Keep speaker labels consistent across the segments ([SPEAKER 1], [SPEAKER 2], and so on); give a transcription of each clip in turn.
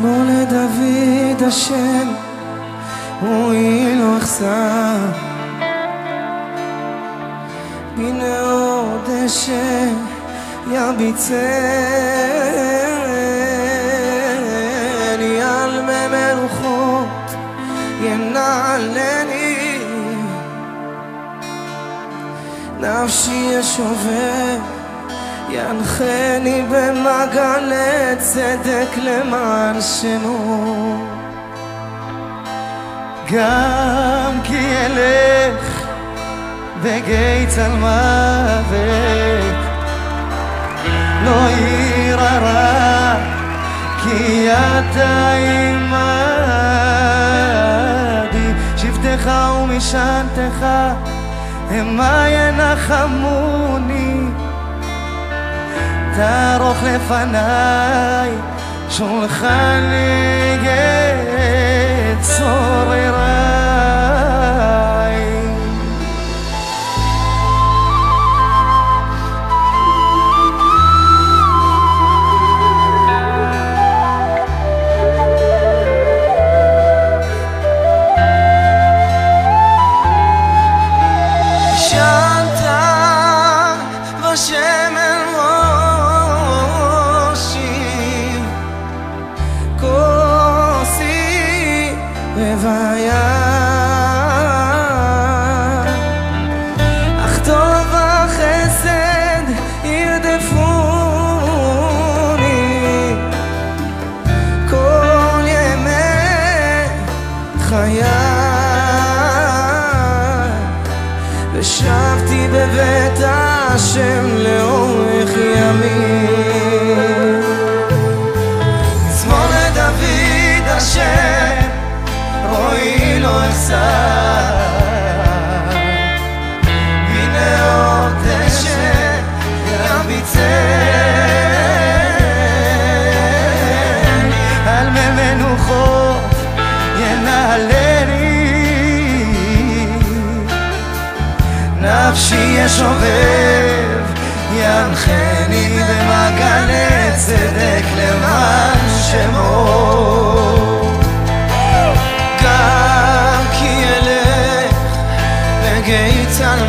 [SPEAKER 1] מזמור לדוד השם, רואי לו אכסר. בנאות דשא ירביצני על מי מלוכות ינעלני נפשי ישובר ינחני במעגלי צדק למען שמו.
[SPEAKER 2] גם כי אלך בגיא צל מוות לא יירא רע כי אתה עמדי שבטך ומשענתך המה ינחמוני תערוך לפניי שולחן
[SPEAKER 1] חיי ושבתי בבית השם לאורך ימים. מזמור לדוד השם, רואי לו אכסר. נפשי ישובב, ינחני במעגלי צדק למען שמו. גם כי אלך בגיא צל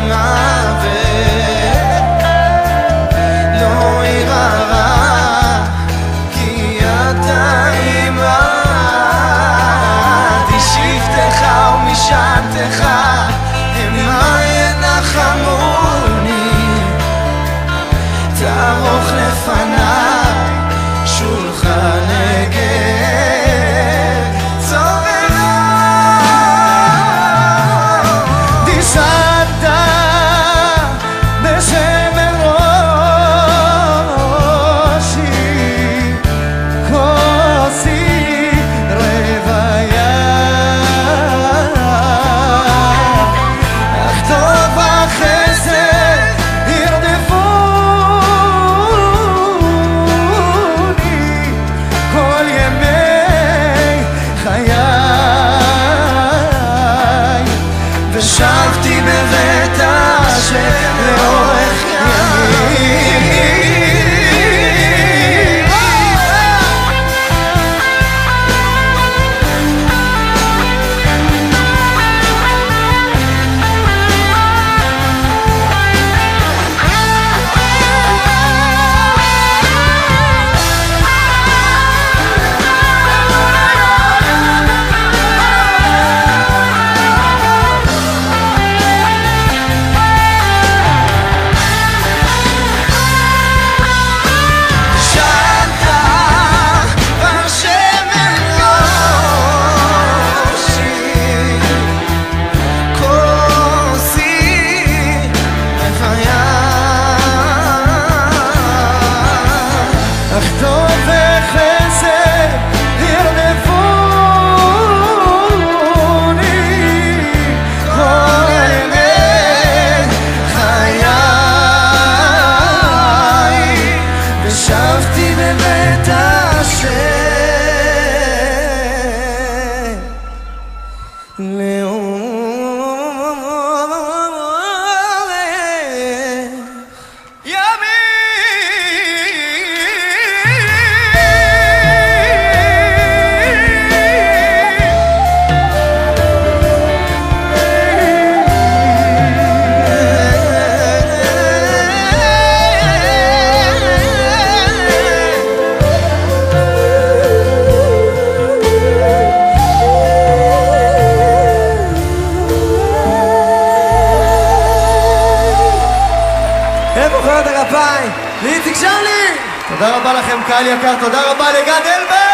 [SPEAKER 1] הכפיים? לאיציק שמלי!
[SPEAKER 2] תודה רבה לכם, קהל יקר, תודה רבה לגד אלבן!